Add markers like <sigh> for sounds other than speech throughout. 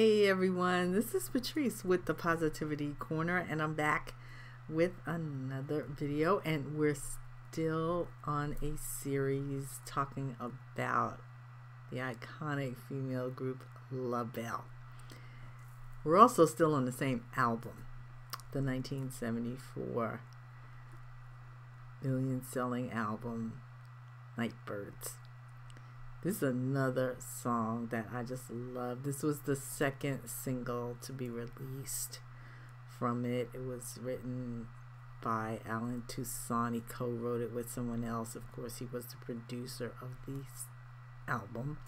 Hey everyone, this is Patrice with the Positivity Corner, and I'm back with another video. And we're still on a series talking about the iconic female group LaBelle. We're also still on the same album, the 1974 million selling album, Nightbirds. This is another song that I just love. This was the second single to be released from it. It was written by Allen Toussaint. He co wrote it with someone else. Of course, he was the producer of the album.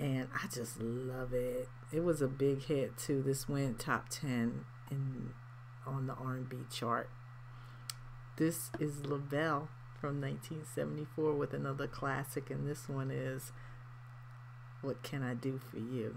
And I just love it. It was a big hit too. This went top 10 in on the R&B chart. This is LaBelle from 1974 with another classic, and this one is What Can I Do for You?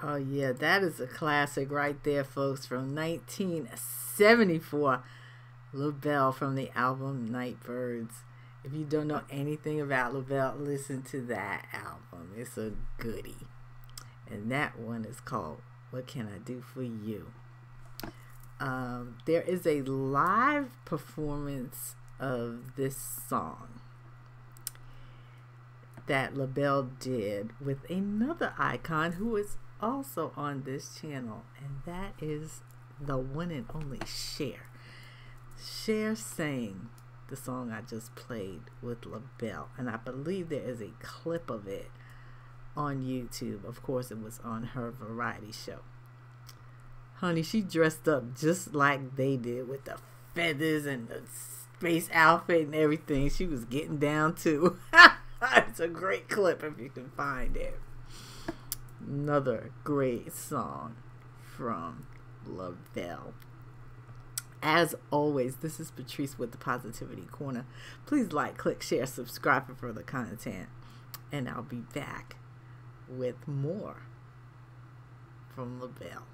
Oh, yeah, that is a classic right there, folks, from 1974. LaBelle from the album Nightbirds. If you don't know anything about LaBelle, listen to that album. It's a goodie. And that one is called What Can I Do For You? Um, there is a live performance of this song that LaBelle did with another icon who is also on this channel, and that is the one and only Cher. Cher sang the song I just played with LaBelle, and I believe there is a clip of it on YouTube. Of course, it was on her variety show. Honey, she dressed up just like they did with the feathers and the space outfit and everything. She was getting down to. <laughs> it's a great clip if you can find it. Another great song from LaBelle. As always, this is Patrice with the Positivity Corner. Please like, click, share, subscribe for further content. And I'll be back with more from LaBelle.